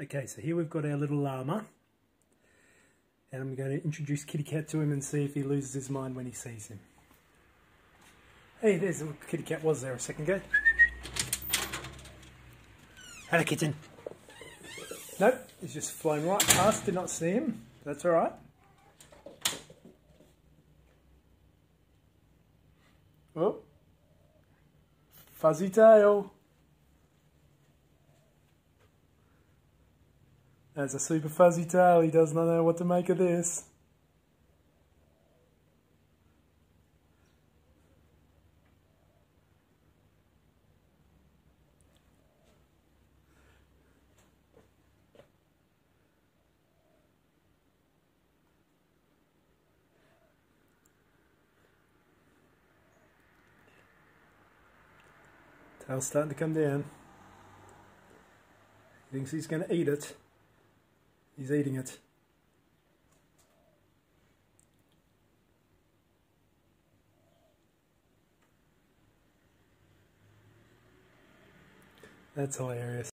Okay, so here we've got our little llama. And I'm going to introduce Kitty Cat to him and see if he loses his mind when he sees him. Hey, there's a Kitty Cat was there a second ago. Hello, kitten. Nope, he's just flown right past, did not see him. That's alright. Oh. Fuzzy tail. That's a super fuzzy tail. He does not know what to make of this. Tail's starting to come down. He thinks he's going to eat it. He's eating it. That's hilarious.